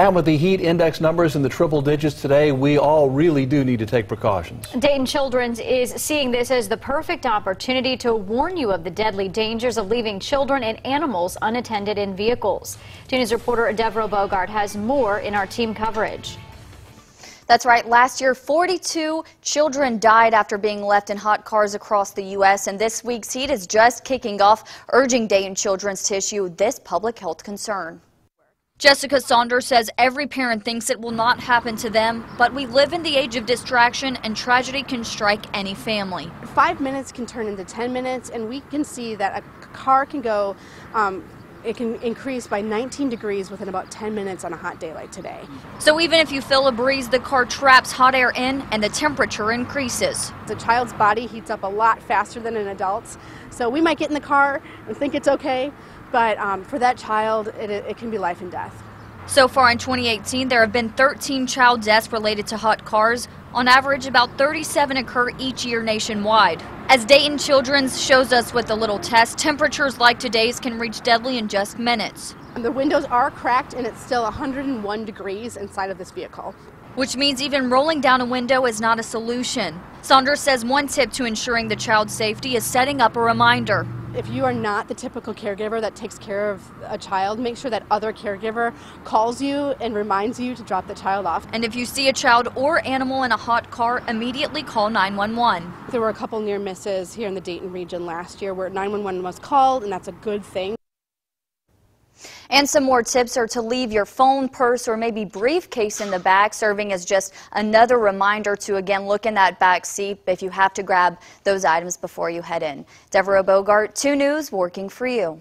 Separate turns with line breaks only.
And with the heat index numbers in the triple digits today, we all really do need to take precautions.
Dayton Children's is seeing this as the perfect opportunity to warn you of the deadly dangers of leaving children and animals unattended in vehicles. 2 News reporter Devereaux Bogart has more in our team coverage.
That's right. Last year, 42 children died after being left in hot cars across the U.S. And this week's heat is just kicking off, urging Dayton Children's to issue this public health concern. Jessica Saunders says every parent thinks it will not happen to them, but we live in the age of distraction and tragedy can strike any family.
Five minutes can turn into 10 minutes, and we can see that a car can go um, it can increase by 19 degrees within about 10 minutes on a hot day like today.
So even if you feel a breeze, the car traps hot air in and the temperature increases.
The child's body heats up a lot faster than an adult's. So we might get in the car and think it's okay, but um, for that child, it, it can be life and death.
So far in 2018, there have been 13 child deaths related to hot cars. On average, about 37 occur each year nationwide. As Dayton Children's shows us with a little test, temperatures like today's can reach deadly in just minutes.
And the windows are cracked and it's still 101 degrees inside of this vehicle.
Which means even rolling down a window is not a solution. Saunders says one tip to ensuring the child's safety is setting up a reminder.
If you are not the typical caregiver that takes care of a child, make sure that other caregiver calls you and reminds you to drop the child off.
And if you see a child or animal in a hot car, immediately call 911.
There were a couple near misses here in the Dayton region last year where 911 was called, and that's a good thing.
And some more tips are to leave your phone, purse, or maybe briefcase in the back, serving as just another reminder to again look in that back seat if you have to grab those items before you head in. Devereaux Bogart, 2 News, working for you.